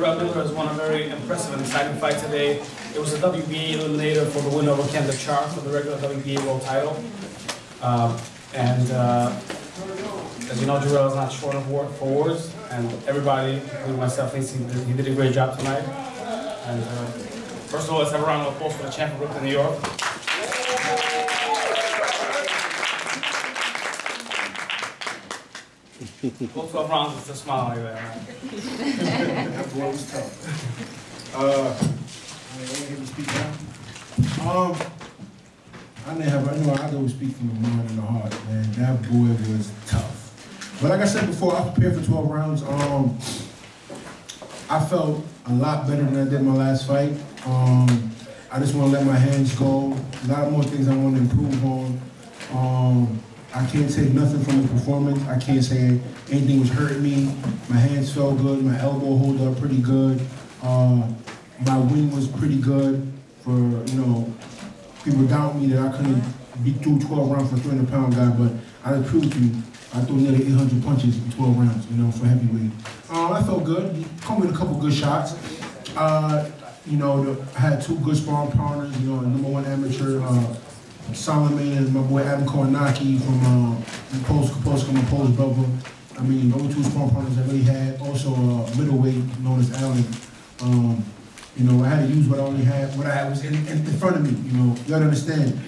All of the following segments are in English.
Miller has won a very impressive and exciting fight today. It was a WBA eliminator for the win over Kendra Char for the regular WBA world title. Um, and uh, as you know, Jarrell is not short of word for words, and everybody, including myself, thinks he did, he did a great job tonight. And uh, first of all, let's have a round of applause for the champ of Brooklyn, New York. Go 12 rounds with a smile like that. man. That boy was tough. Uh, I ain't to speak now. Um, I never, I know I always speak from the mind and the heart, man. That boy was tough. But like I said before, I prepared for 12 rounds. Um, I felt a lot better than I did my last fight. Um, I just want to let my hands go. A lot more things I want to improve on. Um, I can't take nothing from the performance. I can't say anything was hurting me. My hands felt good. My elbow hold up pretty good. Uh, my win was pretty good. For you know, people doubt me that I couldn't be through 12 rounds for a 300 pound guy, but I proved to you. I threw nearly 800 punches in 12 rounds, you know, for heavyweight. Uh, I felt good. He come with a couple good shots. Uh, you know, the, I had two good sparring partners. You know, number one amateur. Uh, Solomon and my boy Adam Kownacki from uh, Post Kaposka, my Post brother. I mean, those two sparring partners I really had. Also, uh, middleweight known as Allen. Um, you know, I had to use what I only had, what I had was in, in, front of me. You know, you gotta understand.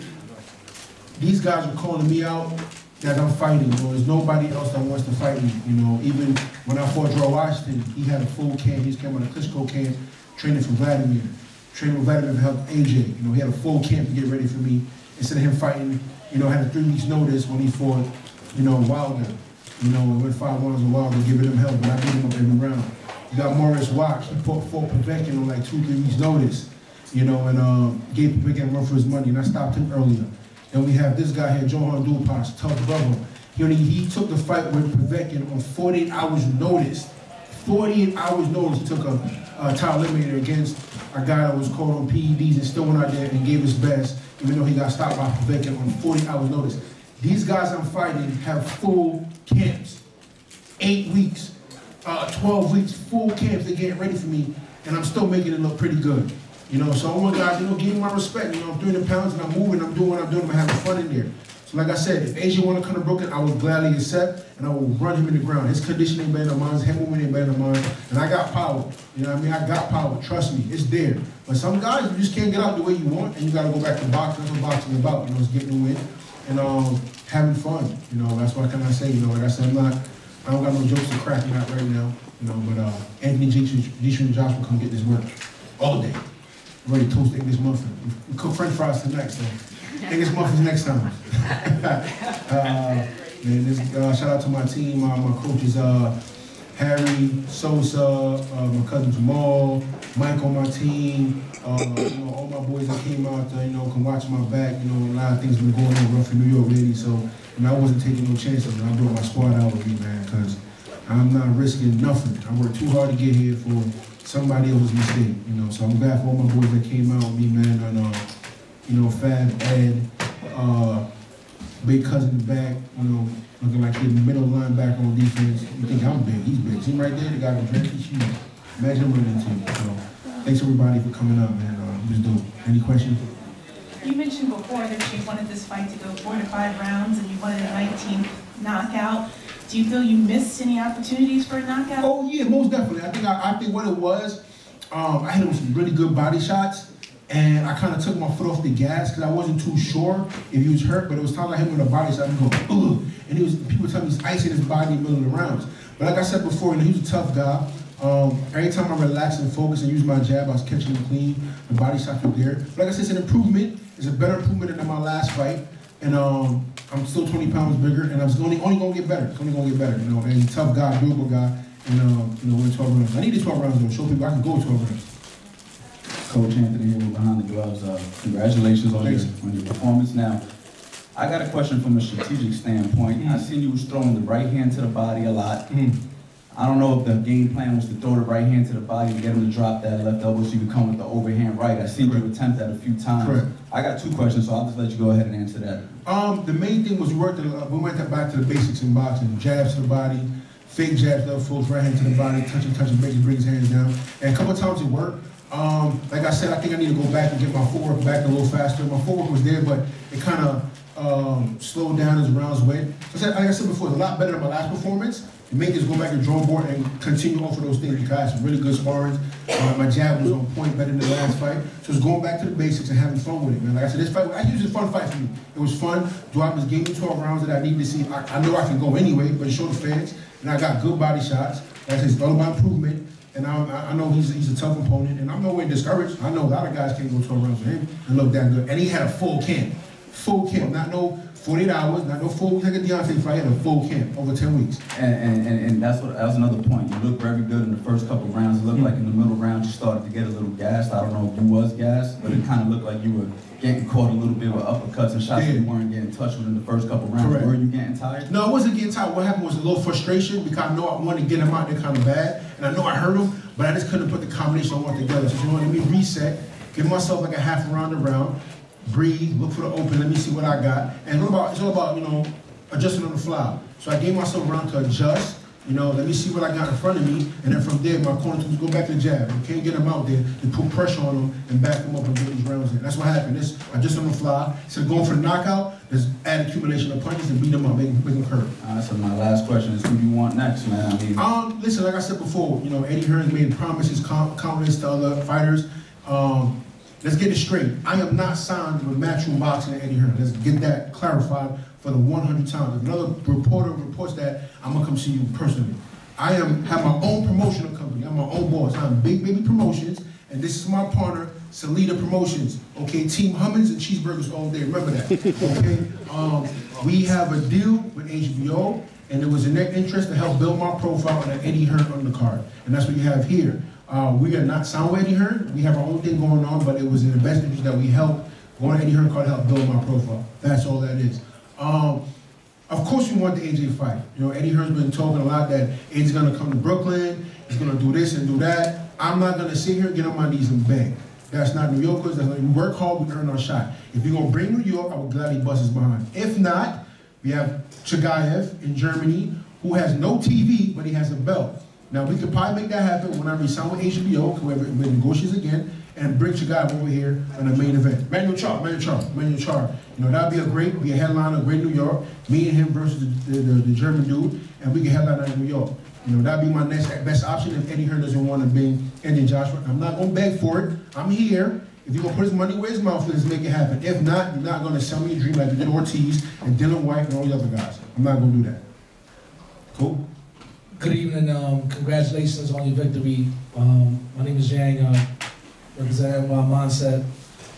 These guys are calling me out that I'm fighting. Know, there's nobody else that wants to fight me. You know, even when I fought Joe Washington, he had a full camp. He came on a Klitschko camp, training for Vladimir. Training with Vladimir to help AJ. You know, he had a full camp to get ready for me instead of him fighting, you know, had a three weeks notice when he fought, you know, Wilder. You know, and went five rounds with Wilder, giving him help, but I beat him up every round. You got Mariusz Wach, he fought, fought Povetkin on like two, three weeks notice, you know, and um, gave Povetkin run for his money, and I stopped him earlier. Then we have this guy here, Johann Duhaupas, tough brother. He, only, he took the fight with Povetkin on 48 hours notice. 48 hours notice, he took a, a title eliminator against a guy that was caught on PEDs and still went out there and gave his best even though he got stopped by Povetkin on 40 hours notice. These guys I'm fighting have full camps, eight weeks, uh, 12 weeks, full camps. They're getting ready for me, and I'm still making it look pretty good. You know, so I want guys, you know, give me my respect. You know, I'm 300 pounds and I'm moving, I'm doing what I'm doing, I'm having fun in there. So like I said, if AJ want to come to Brooklyn, I will gladly accept, and I will run him in the ground. His conditioning ain't better than mine, his hand movement ain't better than mine, and I got power. You know what I mean? I got power, trust me, it's there. But some guys, you just can't get out the way you want, and you got to go back to boxing. That's what boxing about, you know, it's getting win, and um, having fun. You know, that's what can I say, you know, like I said, I'm not, I don't got no jokes to crack out right now, you know, but uh, Anthony G. and Josh will come get this work all day. Ready to toast English muffin. We cook french fries tonight, so. English muffins next time. uh, man, this, uh, shout out to my team, uh, my coaches, uh, Harry, Sosa, uh, my cousin Jamal, Mike on my team, uh, you know, all my boys that came out, you know, can watch my back. You know, a lot of things been going on rough in New York lately, so and I wasn't taking no chances. And I brought my squad out with me, man, because I'm not risking nothing. I worked too hard to get here for somebody else's mistake, you know. So I'm glad for all my boys that came out with me, man, and uh, you know, Fab, Ed, uh, big cousin the back, you know, looking like he's the middle linebacker on defense. You think I'm big, he's big. See him right there, the guy with Drake, he's. Imagine him running into you. So thanks everybody for coming up, man. Uh, just dope. Any questions? You mentioned before that you wanted this fight to go four to five rounds and you wanted a 19th knockout. Do you feel you missed any opportunities for a knockout? Oh yeah, most definitely. I think I, I think what it was, um, I hit him with some really good body shots. And I kind of took my foot off the gas because I wasn't too sure if he was hurt, but it was time I hit him with a body shot and go, ugh. And he was, people tell me he's icing his body in the middle of the rounds. But like I said before, you know, he's a tough guy. Um, every time I relax and focus and use my jab, I was catching him clean. The body shots were there. But like I said, it's an improvement. It's a better improvement than my last fight. And um, I'm still 20 pounds bigger, and I'm only, only gonna get better. It's only gonna get better, you know. And he's a tough guy, durable guy, and um, you know, win 12 rounds. I needed 12 rounds though. Show people I can go 12 rounds. Coach Anthony here behind the gloves. Uh, congratulations on your, on your performance. Now, I got a question from a strategic standpoint. Mm. I seen you was throwing the right hand to the body a lot. Mm. I don't know if the game plan was to throw the right hand to the body and get him to drop that left elbow so you could come with the overhand right. I seen Correct. you attempt that a few times. Correct. I got two questions, so I'll just let you go ahead and answer that. Um, the main thing was we worked. We went back to the basics in boxing: jabs to the body, fake jabs, left hooks, right hand to the body, touching, touching, breaking, bring his hands down. And a couple of times it worked. Um, like I said, I think I need to go back and get my footwork back a little faster. My footwork was there, but it kind of um, slowed down as rounds went. So I said, like I said before, it's a lot better than my last performance. Make this go back to the drawing board and continue off of those things I had some really good sparring. Uh, my jab was on point better than the last fight. So it's going back to the basics and having fun with it, man. Like I said, this fight, I use it fun fight for me. It was fun. Dwight was gave me 12 rounds that I needed to see. I, I know I can go anyway, but it showed the fans. And I got good body shots. Said, it's all about improvement. And I, I- I know he's, he's a tough opponent, and I'm nowhere discouraged. I know a lot of guys can't go 12 rounds with him and look that good. And he had a full camp. Full camp, not no 48 hours, not no full weeks like a Deontay fight, a full camp, over 10 weeks. And, and, and, that's what, that was another point. You looked very good in the first couple rounds. It looked hmm. like in the middle rounds you started to get a little gassed. I don't know if you was gassed, but it hmm. kind of looked like you were getting caught a little bit with uppercuts and shots that you weren't getting touched with in the first couple rounds. Correct. Were you getting tired? No, I wasn't getting tired. What happened was a little frustration because I know I wanted to get him out there kind of bad, and I know I hurt him, but I just couldn't put the combination I want together. So you know, let me reset, give myself like a half round around, breathe, look for the open, let me see what I got, and it's all about it's all about you know adjusting on the fly. So I gave myself round to adjust. You know, let me see what I got in front of me, and then from there, my corner teams go back to the jab. You can't get them out there, they put pressure on them and back them up and get these rounds in. That's what happened. This I just on the fly. Instead of going for the knockout, just add accumulation of punches and beat them up, make, make them curve. Uh, so my last question is who do you want next, man? I mean, Um, listen, like I said before, you know, Eddie Hearns made promises, com- confidence to other fighters. Um, let's get it straight. I am not signed to with Matchroom Boxing and Eddie Hearns. Let's get that clarified for the 100 times. If another reporter reports that, I'm gonna come see you personally. I am have my own promotional company. I'm my own boss. I'm Big Baby Promotions, and this is my partner, Salita Promotions. Okay, Team Hummins and cheeseburgers all day. Remember that. Okay. Um, we have a deal with HBO, and it was in their interest to help build my profile on an Eddie Hearn undercard, and that's what you have here. Uh, we are not signed with Eddie Hearn. We have our own thing going on, but it was in the best interest that we help going to Eddie Hearn card help build my profile. That's all that is. Um, of course, we want the AJ fight. You know, Eddie Hearn's been talking a lot that AJ's gonna come to Brooklyn, he's gonna do this and do that. I'm not gonna sit here and get on my knees and beg. That's not New Yorkers. That's not, we work hard, we earn our shot. If you're gonna bring New York, I would gladly bust his behind. If not, we have Chagayev in Germany, who has no TV, but he has a belt. Now, we could probably make that happen when I resign with HBO, whoever we negotiates again, and bring Chagayev over here on the main event. Manuel Charr, Manuel Charr, Manuel Charr. You know, that'd be a great, be a headline of Great New York, me and him versus the, the, the German dude, and we can headline out in New York. You know, that'd be my next best option if Eddie Hearn doesn't want to bring Eddie Joshua. I'm not gonna beg for it. I'm here. If you're gonna put his money where his mouth is, make it happen. If not, you're not gonna sell me a dream like you did Ortiz and Dillian Whyte and all the other guys. I'm not gonna do that. Cool? Good evening. Um, congratulations on your victory. Um, my name is Yang, uh, representing Wild Mindset.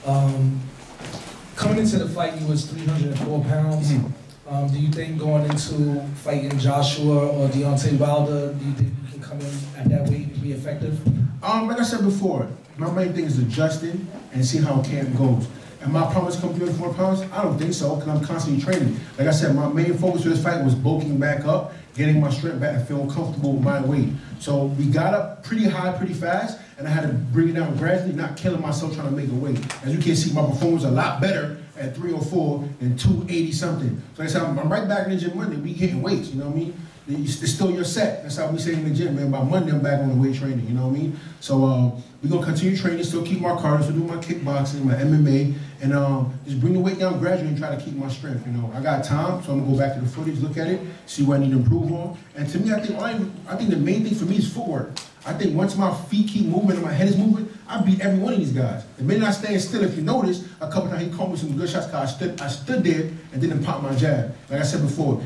Um, coming into the fight, you was 304 pounds. Um, do you think going into fighting Joshua or Deontay Wilder, do you think you can come in at that weight and be effective? Um, like I said before, my main thing is adjusting and see how camp goes. Am I promised to come 304 pounds? I don't think so, because I'm constantly training. Like I said, my main focus for this fight was bulking back up, getting my strength back, and feeling comfortable with my weight. So we got up pretty high, pretty fast, and I had to bring it down gradually, not killing myself trying to make a weight. As you can see, my performance a lot better at 304 and 280 something. So I said, I'm, right back in the gym Monday. We hitting weights, you know what I mean? It's, still your set. That's how we say in the gym, man. By Monday, I'm back on the weight training, you know what I mean? So uh, we're gonna continue training, still keep my cardio, still do my kickboxing, my MMA, and um, just bring the weight down gradually and try to keep my strength, you know. I got time, so I'm gonna go back to the footage, look at it, see what I need to improve on. And to me, I think I think the main thing for me is footwork. I think once my feet keep moving and my head is moving, I beat every one of these guys. The minute I stand still, if you notice, a couple times he caught me some good shots because I stood, I stood there and didn't pop my jab. Like I said before,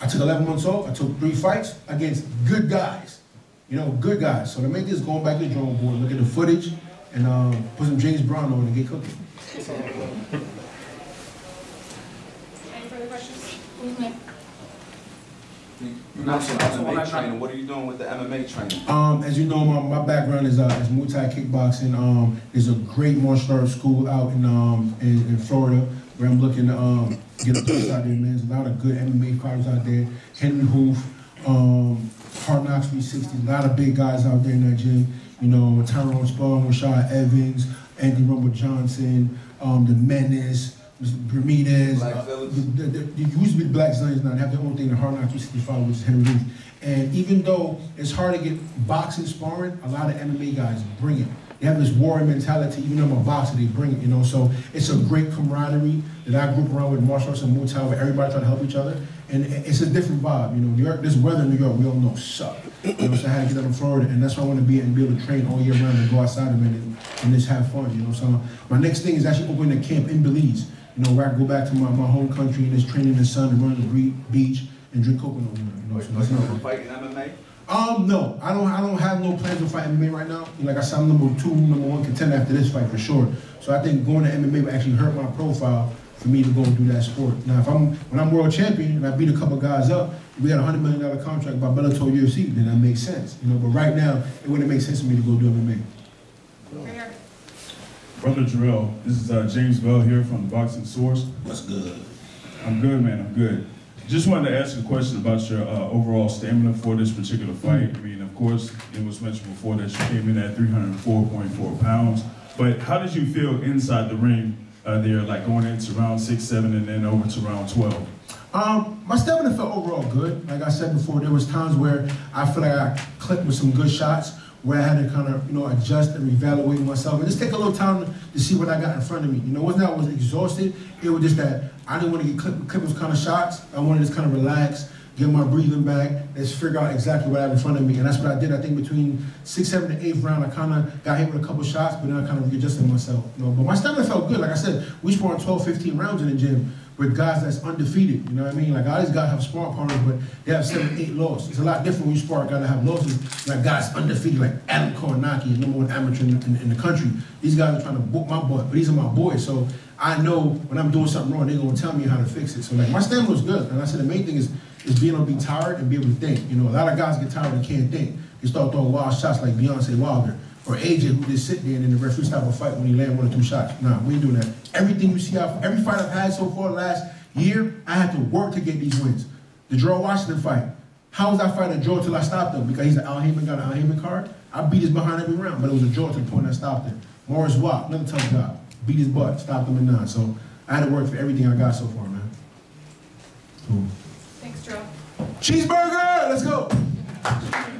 I took 11 months off. I took three fights against good guys. You know, good guys. So to make this going back to the drawing board, look at the footage, and um, put some James Brown on and get cooking. Any further questions? Who's next? you mentioned MMA training. What are you doing with the MMA training? Um, as you know, my, my background is uh, is Muay Thai kickboxing. Um, there's a great martial arts school out in um in, in Florida where I'm looking to um get a push out there, man. There's a lot of good MMA fighters out there. Henri Hooft, um, Hard Knocks 360. A lot of big guys out there in that gym. You know, Tyrone Spong, Rashad Evans, Andy Rumble Johnson, um, the Menace, Bermudez. Black uh, the, the, the, used to be Blackzilians now. They have their own thing, the Hard Knocks 365, which is Henri Hooft. And even though it's hard to get boxing sparring, a lot of MMA guys bring it. They have this warrior mentality, even though a boxer, they bring it, you know. So it's a great camaraderie that I grew up around with martial arts and Muay Thai, where everybody try to help each other. And it's a different vibe, you know. New York, this weather in New York, we all know suck. You know, so I had to get out in Florida, and that's why I want to be and be able to train all year round and go outside of it and, and just have fun, you know. So my next thing is actually opening a camp in Belize, you know, where I go back to my, my home country and just train in the sun and run the beach and drink coconut water, you know. So that's not- fighting MMA? Um, no, I don't. I don't have no plans to fight MMA right now. Like I said, I'm number two, number one contender after this fight for sure. So I think going to MMA would actually hurt my profile for me to go and do that sport. Now, if I'm when I'm world champion and I beat a couple guys up, we got a hundred million dollar contract by Bellator UFC, then that makes sense, you know. But right now, it wouldn't make sense for me to go do MMA. Right here. Brother Jarrell, this is uh, James Bell here from Boxing Source. What's good? I'm good, man. I'm good. Just wanted to ask a question about your uh, overall stamina for this particular fight. I mean, of course, it was mentioned before that you came in at 304.4 pounds. But how did you feel inside the ring uh, there, like going into round six, seven, and then over to round 12? Um, my stamina felt overall good. Like I said before, there was times where I feel like I clicked with some good shots, where I had to kind of, you know, adjust and reevaluate myself, and just take a little time to see what I got in front of me. You know, it wasn't that I was exhausted. It was just that I didn't want to get clipped, clipped with kind of shots. I wanted to just kind of relax, get my breathing back, let's figure out exactly what I have in front of me, and that's what I did. I think between sixth, seventh, and eighth round, I kind of got hit with a couple shots, but then I kind of readjusted myself. You know, but my stamina felt good. Like I said, we sparring 12, 15 rounds in the gym with guys that's undefeated. You know what I mean? Like all these guys have sparring partners, but they have seven, eight losses. It's a lot different when you spar a guy that have losses. Like guys undefeated, like Adam Kownacki, number one amateur in, in, in the country. These guys are trying to book my butt, but these are my boys. So I know when I'm doing something wrong, they're gonna tell me how to fix it. So like my stamina was good, and I said the main thing is is being able to be tired and be able to think. You know, a lot of guys get tired and can't think. They start throwing wild shots like Deontay Wilder or AJ who just sit there and then the referee stop a fight when he land one or two shots. Nah, we ain't doing that. Everything you see every fight I've had so far last year, I had to work to get these wins. The Gerald Washington fight. How was that fight a draw till I stopped him? Because he's an Al Haymon got an Al Haymon card. I beat his behind every round, but it was a draw to the point I stopped him. Mariusz Wach, another tough guy. Beat his butt, stopped him in nine. So I had to work for everything I got so far, man. Cool. Thanks, Joe. Cheeseburger!